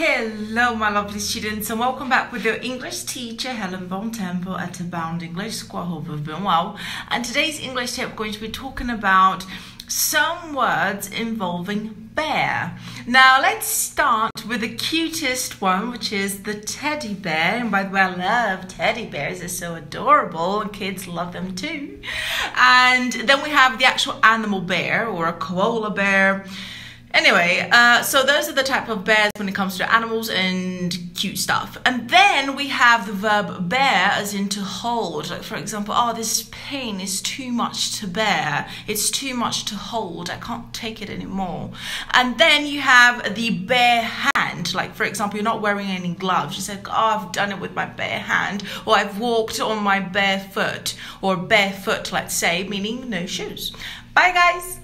Hello, my lovely students, and welcome back with your English teacher, Hellen Bontempo at Abound English School. I hope you've been well. And today's English tip, we're going to be talking about some words involving bear. Now, let's start with the cutest one, which is the teddy bear. And by the way, I love teddy bears, they're so adorable, and kids love them too. And then we have the actual animal bear or a koala bear. Anyway, uh, so those are the type of bears when it comes to animals and cute stuff. And then we have the verb bear as in to hold. Like for example, oh, this pain is too much to bear. It's too much to hold. I can't take it anymore. And then you have the bare hand. Like for example, you're not wearing any gloves. You said, oh, I've done it with my bare hand, or I've walked on my bare foot, or barefoot, let's say, meaning no shoes. Bye, guys.